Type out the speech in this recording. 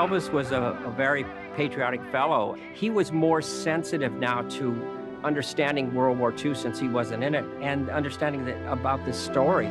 Elvis was a, a very patriotic fellow. He was more sensitive now to understanding World War II since he wasn't in it and understanding that about this story.